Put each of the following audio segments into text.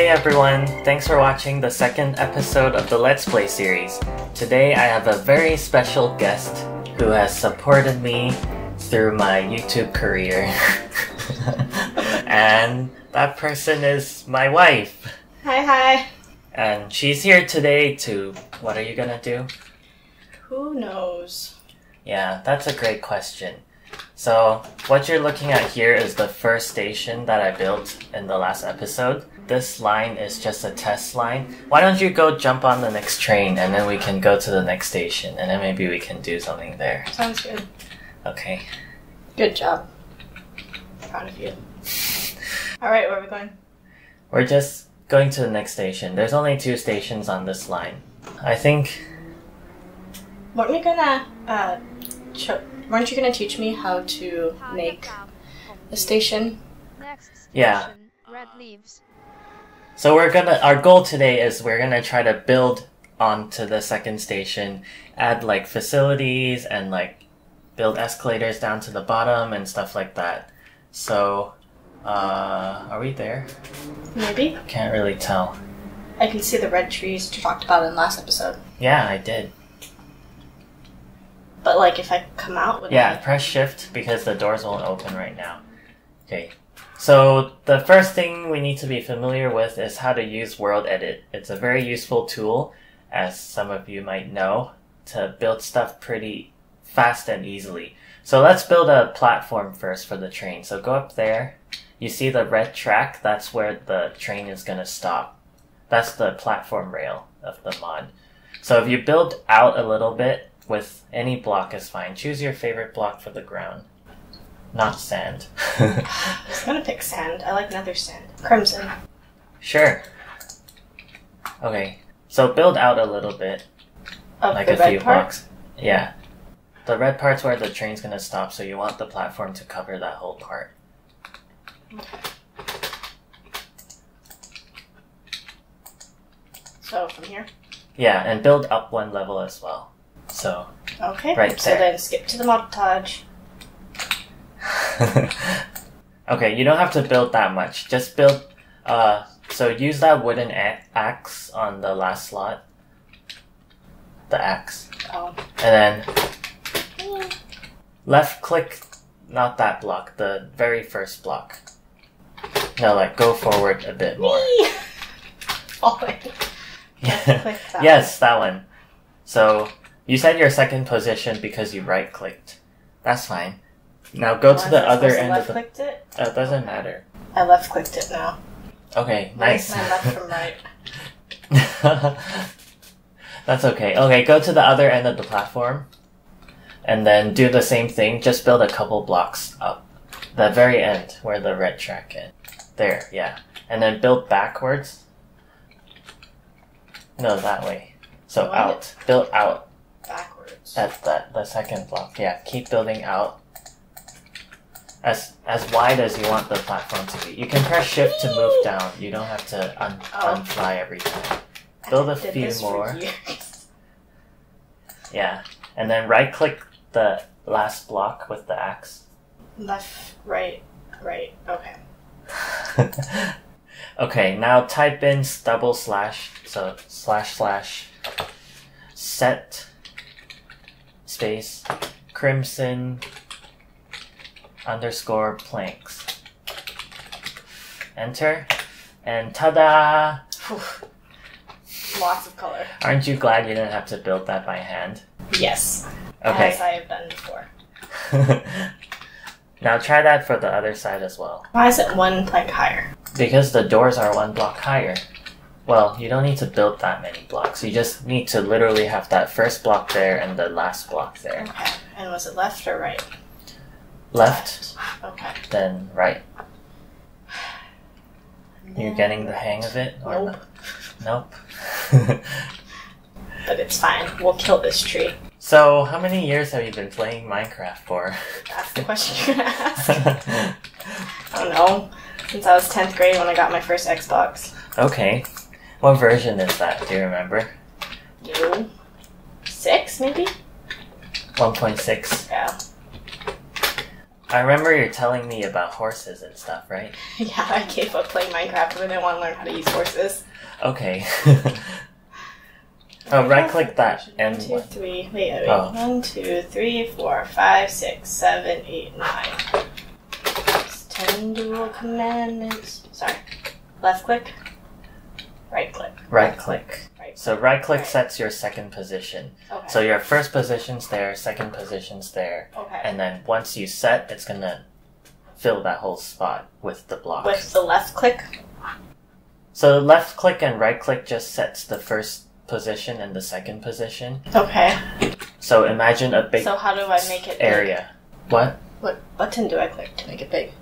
Hey everyone, thanks for watching the second episode of the Let's Play series. Today I have a very special guest who has supported me through my YouTube career. and that person is my wife. Hi, hi. And she's here today to. What are you gonna do? Who knows? Yeah, that's a great question. So, what you're looking at here is the first station that I built in the last episode. This line is just a test line. Why don't you go jump on the next train and then we can go to the next station and then maybe we can do something there. Sounds good. Okay. Good job. Proud of you. Alright, where are we going? We're just going to the next station. There's only two stations on this line. I think. Weren't we gonna, uh, cho- weren't you gonna teach me how to make a station? Next Yeah. Red leaves. So we're gonna. Our goal today is we're gonna try to build onto the second station, add like facilities and like build escalators down to the bottom and stuff like that. So, uh, are we there? Maybe? I can't really tell. I can see the red trees you talked about in last episode. Yeah, I did. But, like, if I come out with Yeah, press shift because the doors won't open right now. Okay. So the first thing we need to be familiar with is how to use World Edit. It's a very useful tool, as some of you might know, to build stuff pretty fast and easily. So let's build a platform first for the train. So go up there. You see the red track? That's where the train is gonna stop. That's the platform rail of the mod. So if you build out a little bit with any block is fine. Choose your favorite block for the ground. Not sand. I was gonna pick sand. I like nether sand. Crimson. sure. Okay. So build out a little bit, Of like the a few part? blocks. Yeah. The red part's where the train's gonna stop, so you want the platform to cover that whole part. So, from here? Yeah, and build up one level as well. So Okay. Right so there. then skip to the montage. okay, you don't have to build that much. Just build. Uh, so use that wooden a- axe on the last slot. The axe, Oh. and then left click. Not that block. The very first block. No, like go forward a bit more. Whee! Falling. Yeah. that yes, that one. So you said your second position because you right clicked. That's fine. Now go to the other end of left the. clicked it? Uh, doesn't matter. I left clicked it now. Okay, nice. My left from right. That's okay. Okay, go to the other end of the platform. And then do the same thing, just build a couple blocks up. The very end, where the red track is. There, yeah. And then build backwards. No, that way. So What? out. Build out. Backwards. That's that the second block. Yeah, keep building out. As as wide as you want the platform to be. You can press shift to move down. You don't have to un- Oh. unfly every time. build a few more. Yeah. And then right click the last block with the axe. Left, right, right. Okay. okay, now type in double slash so slash slash set space crimson underscore planks. Enter and ta-da! Lots of color. Aren't you glad you didn't have to build that by hand? Yes. Okay. As I have done before. now try that for the other side as well. Why is it one plank higher? Because the doors are one block higher. Well, you don't need to build that many blocks. You just need to literally have that first block there and the last block there. Okay. And was it left or right? Left, Okay. then right. You're getting the hang of it? Or Nope. Nope. But it's fine. We'll kill this tree. so, how many years have you been playing Minecraft for? That's the question you're gonna ask. I don't know. Since I was 10th grade when I got my first Xbox. okay. What version is that? Do you remember? You? Six, maybe? 1.6. Yeah. I remember you're telling me about horses and stuff, right? Yeah, I gave up playing Minecraft because I didn't want to learn how to use horses. Okay. oh, right click that and One, two, one. three. Wait, wait. Oh. One, two, three, four, five, six, seven, eight, nine. It's ten dual commandments. Sorry. Left click. Right click. Right click. So right click Right. sets your second position. Okay. So your first position's there, second position's there, okay. and then once you set, it's gonna fill that whole spot with the blocks. With the left click. So left click and right click just sets the first position and the second position. Okay. So imagine a big So how do I make it big? area. What? What button do I click to make it big?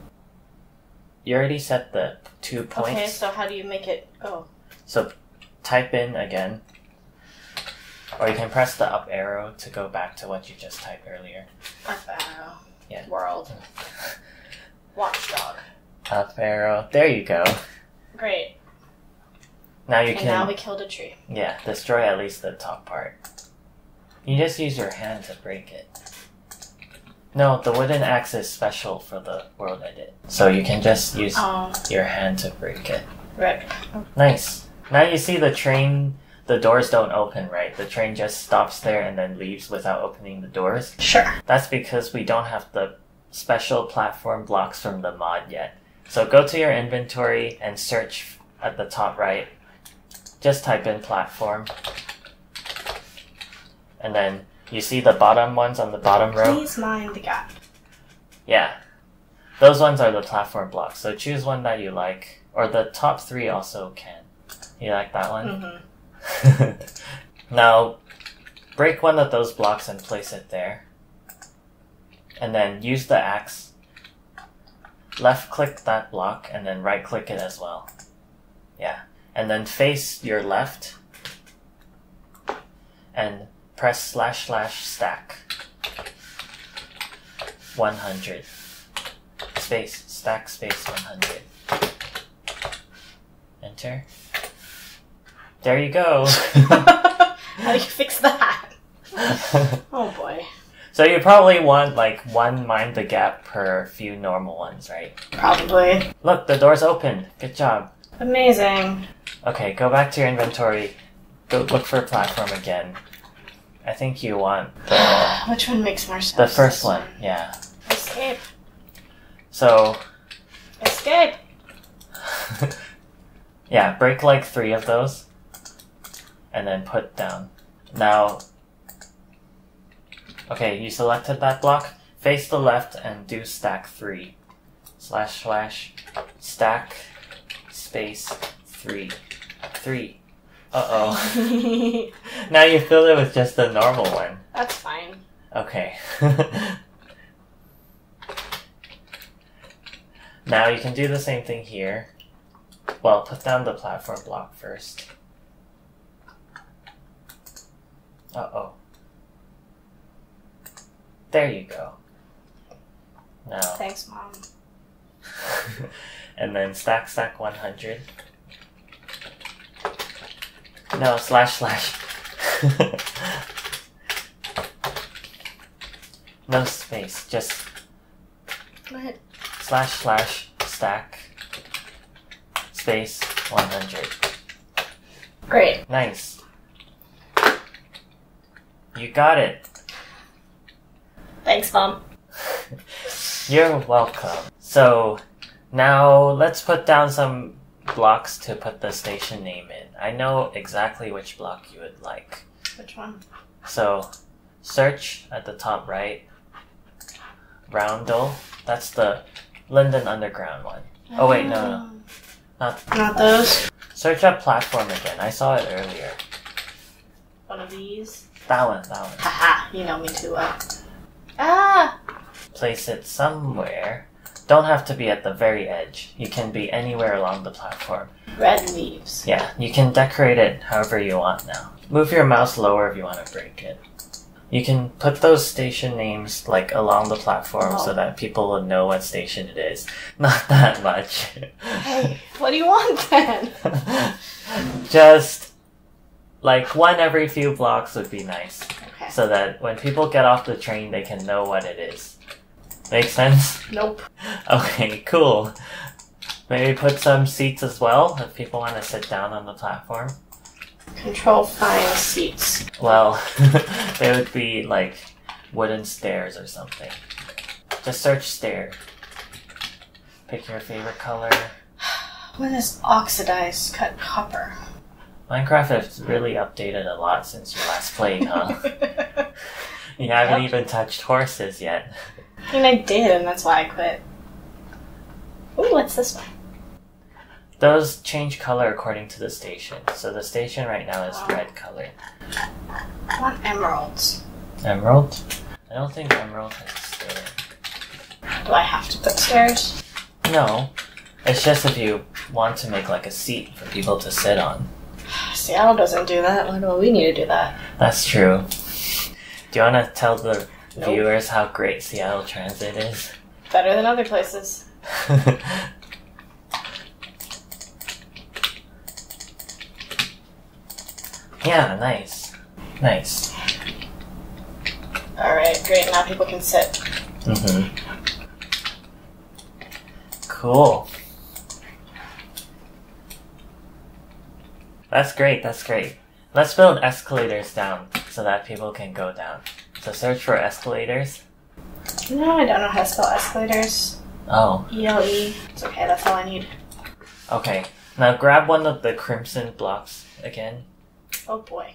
You already set the two points. Okay, so how do you make it go? So type in again. Or you can press the up arrow to go back to what you just typed earlier. Up arrow. Yeah. World. Watchdog. Up arrow. There you go. Great. Now you and can now we killed a tree. yeah, destroy at least the top part. You just use your hand to break it. No, the wooden axe is special for the world edit. So you can just use Oh, your hand to break it. rip. Nice. Now you see the train, the doors don't open, right? The train just stops there and then leaves without opening the doors. Sure. That's because we don't have the special platform blocks from the mod yet. So go to your inventory and search at the top right. Just type in platform. And then you see the bottom ones on the bottom row? Please mind the gap. Yeah. Those ones are the platform blocks. So choose one that you like. Or the top three also can. You like that one? Mm-hmm. now, break one of those blocks and place it there. And then use the axe. Left click that block and then right click it as well. Yeah. And then face your left. And press slash slash stack. 100. Space, stack space 100. Enter. There you go. How do you fix that? Oh boy. so you probably want like one mind the gap per few normal ones, right? Probably. Look, the door's open. Good job. Amazing. Okay, go back to your inventory. Go look for a platform again. I think you want the Which one makes more sense? the first one. Yeah. Escape. So Escape. yeah, break like three of those, and then put down. Now, okay, you selected that block. Face the left and do stack three. Slash slash stack space three. Three. Uh oh. now you fill it with just the normal one. That's fine. Okay. now you can do the same thing here. Well, put down the platform block first. Uh oh. There you go. Now, Thanks, mom. and then stack stack 100. No, slash slash. no space, just ahead. slash slash stack space 100. Great. Nice. You got it. Thanks, mom. You're welcome. So, now let's put down some blocks to put the station name in. I know exactly which block you would like. Which one? So, search at the top right. Roundel. That's the London Underground one. Oh, wait, no, no. Not- Not those. Search up platform again. I saw it earlier. One of these. That one, that one. Haha, you know me too well. Ah! Place it somewhere. Don't have to be at the very edge. You can be anywhere along the platform. Red leaves. Yeah, you can decorate it however you want now. Move your mouse lower if you want to break it. You can put those station names like along the platform so Oh. that people will know what station it is. Not that much. Hey, what do you want then? Just like one every few blocks would be nice Okay. so that when people get off the train they can know what it is. Make sense? Nope. Okay, cool. Maybe put some seats as well if people want to sit down on the platform. Control find seats. Well, they would be like wooden stairs or something. Just search stair. Pick your favorite color. What is oxidized cut copper? Minecraft has really updated a lot since you last played, huh? you haven't Yep. even touched horses yet. I mean, I did, and that's why I quit. Ooh, what's this one? Those change color according to the station. So the station right now is red color. I want emeralds. Emerald? I don't think emerald has stair. Do I have to put stairs? No. It's just if you want to make like a seat for people to sit on. Seattle doesn't do that. Why do we need to do that? That's true. Do you want to tell the Nope. viewers how great Seattle Transit is? Better than other places. yeah, nice. Nice. Alright, great. Now people can sit. hmm Cool. That's great, that's great. Let's build escalators down so that people can go down. So search for escalators. No, I don't know how to spell escalators. Oh, E L E. It's okay, that's all I need. okay. Now grab one of the crimson blocks again. Oh boy.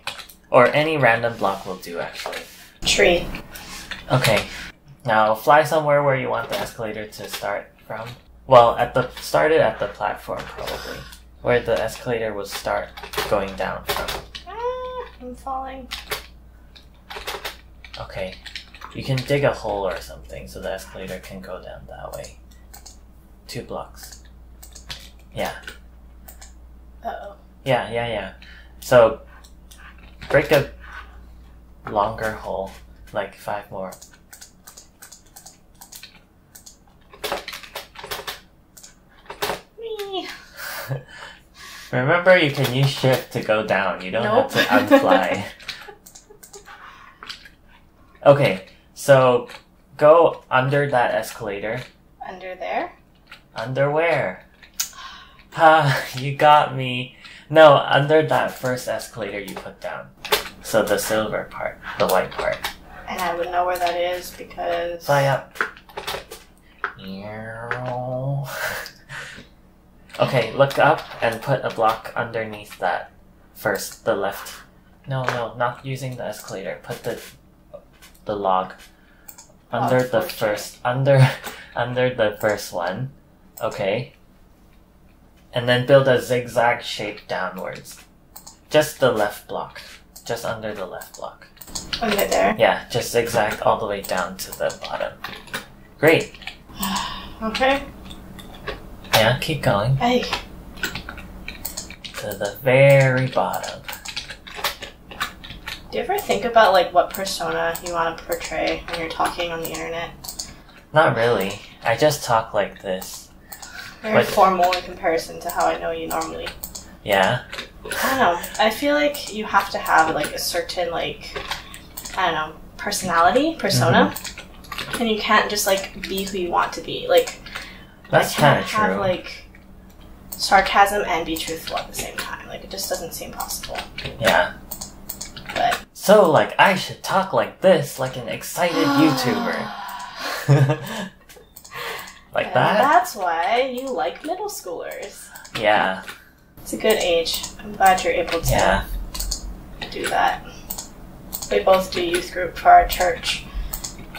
Or any random block will do actually. Tree. Okay. Now fly somewhere where you want the escalator to start from. Well, at the started at the platform probably. Where the escalator will start going down from. Ah, I'm falling. Okay. You can dig a hole or something so the escalator can go down that way. Two blocks. Yeah. Uh oh. Yeah, yeah, yeah. So break a longer hole, like five more. Me. Remember, you can use shift to go down. You don't Nope. have to unfly. okay, so go under that escalator. Under there? Under where? Ha, you got me. No, under that first escalator you put down. So the silver part, the white part. And I would know where that is because. Fly up. Okay, look up and put a block underneath that. First, the left. No, no, not using the escalator. Put the the log under Log the fortune. first under under the first one. Okay. And then build a zigzag shape downwards. Just the left block. Just under the left block. Oh, under there. Yeah, just zigzag all the way down to the bottom. Great. Okay. Yeah, keep going Hey. to the very bottom. Do you ever think about like what persona you want to portray when you're talking on the internet? Not really. I just talk like this. Very Like- formal in comparison to how I know you normally. Yeah? I don't know. I feel like you have to have like a certain like I don't know personality persona, mm-hmm. and you can't just like be who you want to be. Like That's kind of have true. like sarcasm and be truthful at the same time. Like it just doesn't seem possible. yeah. But So, like, I should talk like this, like an excited YouTuber. like And that? That's why you like middle schoolers. Yeah, It's a good age. I'm glad you're able to yeah. do that. We both do youth group for our church,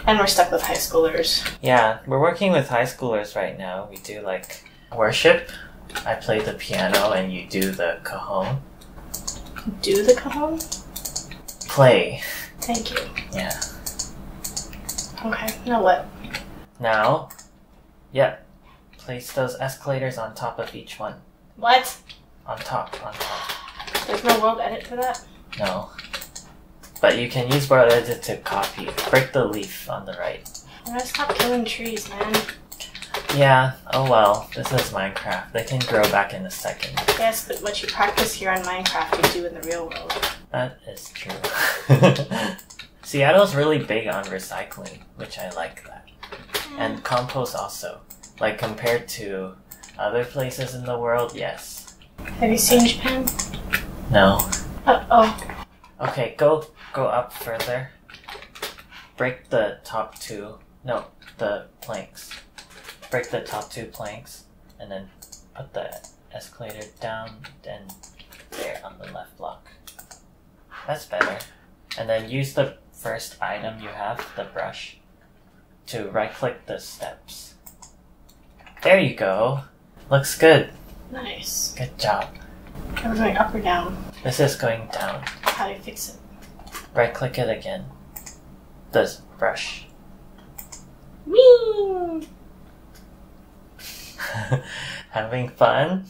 and we're stuck with high schoolers. Yeah, we're working with high schoolers right now. We do, like, worship. I play the piano and you do the cajon. Do the cajon? Play. Thank you. Yeah. Okay, now what? Now, yep. Place those escalators on top of each one. What? On top, on top. There's no world edit for that? No. But you can use Edit to copy. Break the leaf on the right. I'm gonna stop killing trees, man. Yeah, oh well. This is Minecraft. They can grow back in a second. Yes, but what you practice here on Minecraft, you do in the real world. That is true. Seattle's really big on recycling, which I like that. and compost also. Like compared to other places in the world, yes. Have you seen Japan? No. Uh oh. Okay, go go up further. Break the top two. No, the planks. Break the top two planks, and then put the escalator down and there on the left block. That's better. And then use the first item you have, the brush, to right click the steps. There you go. Looks good. Nice. Good job. Are we going up or down? This is going down. How do you fix it? Right click it again. The brush. Whee! Having fun?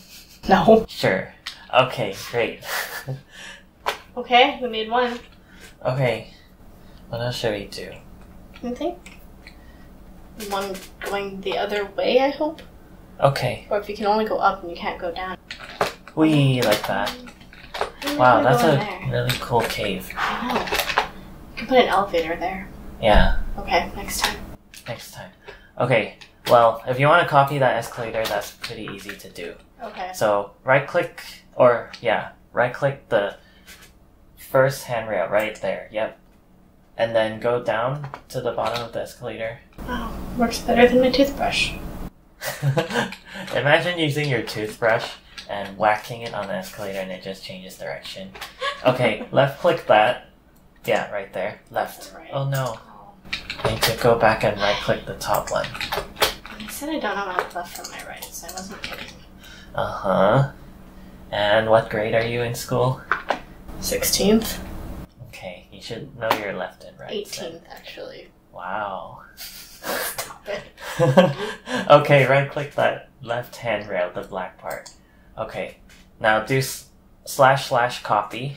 No. Sure. Okay, great. Okay, we made one. okay, what else should we do? You think? One going the other way, I hope. Okay, Or if you can only go up and you can't go down. we like that. Wow, that's a there. really cool cave. I know. You can put an elevator there. Yeah, Okay, next time. next time. Okay, well, if you want to copy that escalator, that's pretty easy to do. Okay. So, right click, or yeah, right click the first handrail right there, yep. And then go down to the bottom of the escalator. Wow, works better than my toothbrush. Imagine using your toothbrush and whacking it on the escalator and it just changes direction. Okay, left click that. Yeah, right there. Left. Right. Oh no. I need to go back and right click the top one. I said I don't know my left from my right, so I wasn't kidding. Uh huh. And what grade are you in school? 16th? Okay, you should know your left and right. then. 18th, actually. Wow. Stop it. okay, right click that left handrail, the black part. Okay, now do slash slash copy.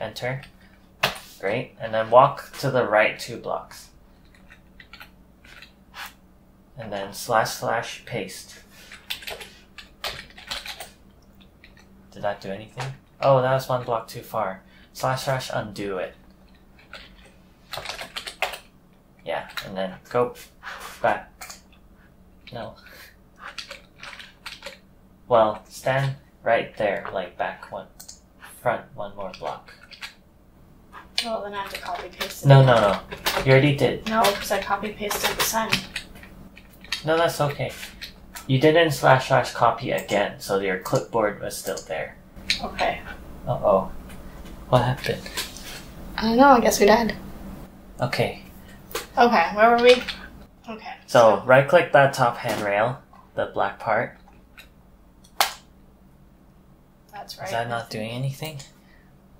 Enter. Great, and then walk to the right two blocks. And then slash slash paste. Did that do anything? Oh, that was one block too far. Slash slash undo it. Yeah, and then go back. No. Well, stand right there, like back one, front one more block. Well, then I have to copy paste it. No, no, no. You already did. No, because I copy pasted the sign. No, that's okay. You didn't slash slash copy again, so your clipboard was still there. Okay. Uh oh. What happened? I don't know, I guess we died. Okay, Okay, where were we? Okay. So right click that top handrail, the black part. That's right. Is that not doing anything?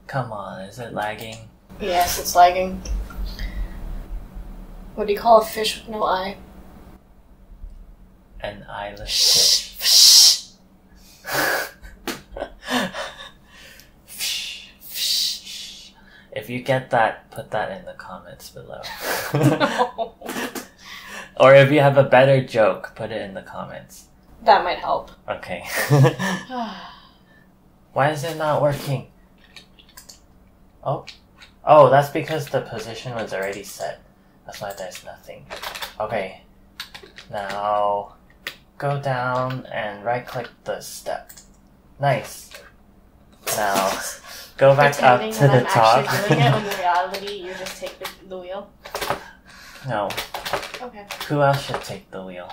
Come on, is it lagging? Yes, it's lagging. What do you call a fish with no eye? An eyeless fish. if you get that, put that in the comments below. or if you have a better joke, put it in the comments. that might help. Okay. Why is it not working? Oh. Oh, that's because the position was already set. That's why there's nothing. Okay. Now, go down and right click the step. Nice. Now, go back up Pretending to that the I'm top. actually doing it when in reality you just take the, the wheel. no. Okay. Who else should take the wheel?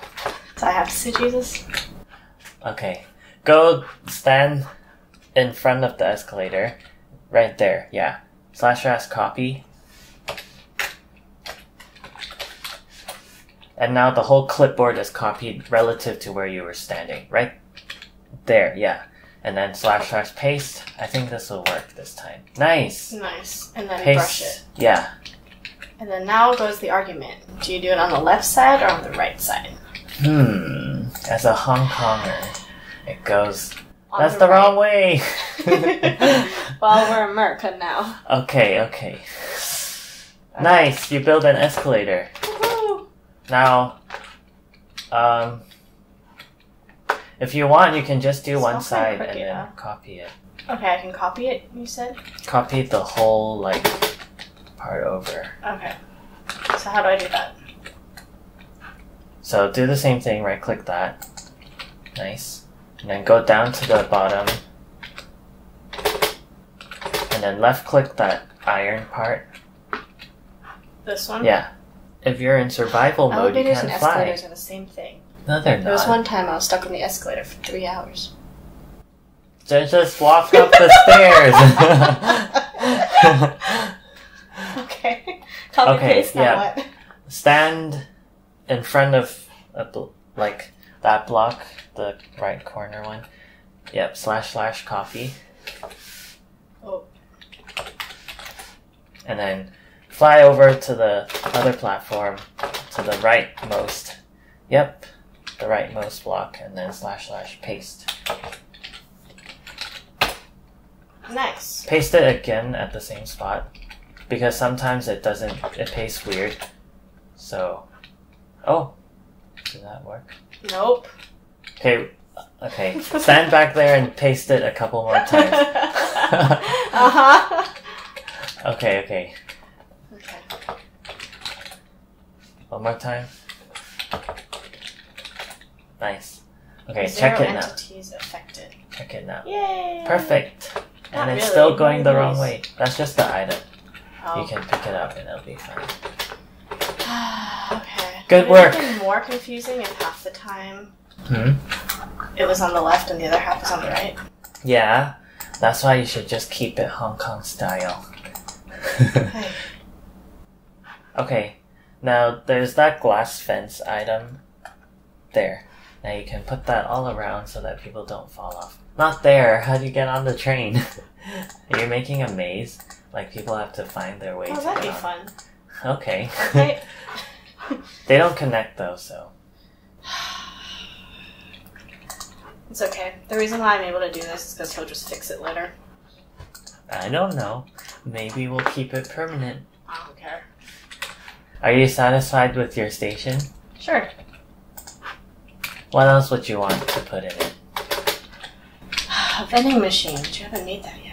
So I have to say Jesus. Okay. Go stand in front of the escalator. Right there, yeah. Slash slash copy. And now the whole clipboard is copied relative to where you were standing. Right there, yeah. And then slash slash paste. I think this will work this time. Nice! Nice. And then Paste. brush it. Yeah. And then now goes the argument. Do you do it on the left side or on the right side? Hmm. As a Hong Konger, it goes. On That's the, right. wrong way! well, we're America now. Okay, okay. Nice, you build an escalator. Woohoo! Now, um, if you want, you can just do It's one side and then copy it. Okay, I can copy it, you said? Copy the whole, like, part over. Okay. So how do I do that? So do the same thing, right click that. Nice. And then go down to the bottom. And then left click that iron part. This one? Yeah. If you're in survival mode, you Elevators can't fly. escalators are the same thing. No, they're There was not. one time I was stuck on the escalator for three hours. Just, just walk up the stairs. okay. Copy Okay, paste now yeah. what? Stand in front of uh, a bl- like that block, the right corner one. Yep, slash slash copy. Oh. And then fly over to the other platform to the rightmost. Yep, the rightmost block, and then slash slash paste. Nice. Paste it again at the same spot because sometimes it doesn't. It pastes weird. So, oh, did that work? Nope. Okay, okay. Stand back there and paste it a couple more times. uh-huh. Okay, okay. Okay. One more time. Nice. Okay, Zero check it now. entities affected. Check it now. Yay! Perfect. Not and it's really, still going the wrong way. That's just the item. Oh. You can pick it up and it'll be fine. okay. Good Would it work. have more confusing if half the time Hmm? it was on the left and the other half was on the right. Yeah. That's why you should just keep it Hong Kong style. Hey. okay. Now there's that glass fence item. There. Now you can put that all around so that people don't fall off. Not there. How do you get on the train? You're making a maze. Like people have to find their way Oh, to that'd be fun. Okay. Okay. they don't connect though, so. It's okay. The reason why I'm able to do this is because he'll just fix it later. I don't know. Maybe we'll keep it permanent. I don't care. Are you satisfied with your station? Sure. What else would you want to put in it? A vending machine, but you haven't made that yet.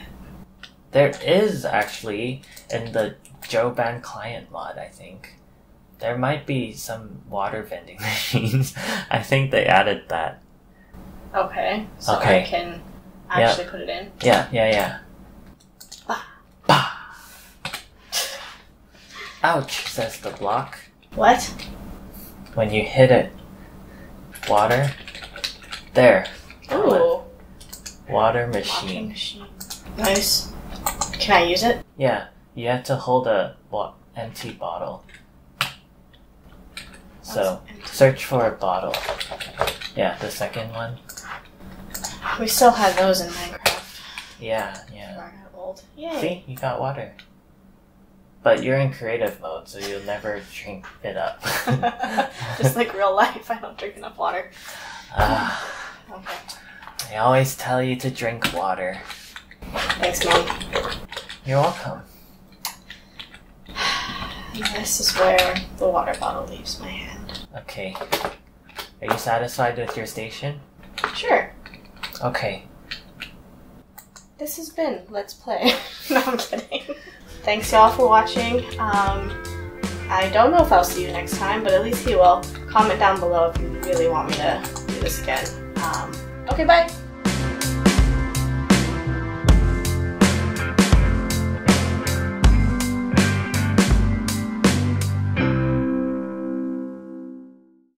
There is actually in the Joban client mod, I think. There might be some water vending machines. I think they added that. Okay. So I can actually put it in. Yeah, yeah, yeah. Ah. Bah. Ouch, says the block. What? When you hit it. Water. There. Ooh. Water machine. machine. Nice. Can I use it? Yeah, you have to hold a empty bottle. So, search for a bottle. Yeah, the second one. We still have those in Minecraft. Yeah, yeah. Before I got old. Yay. See, you got water. But you're in creative mode, so you'll never drink it up. Just like real life, I don't drink enough water. Ah, Okay. I always tell you to drink water. Thanks, Mom. You're welcome. This is where the water bottle leaves my hand. Okay. Are you satisfied with your station? Sure. Okay. This has been Let's Play. no, I'm kidding. Thanks, y'all, for watching. Um, I don't know if I'll see you next time, but at least he will. Comment down below if you really want me to do this again. Um, okay, bye.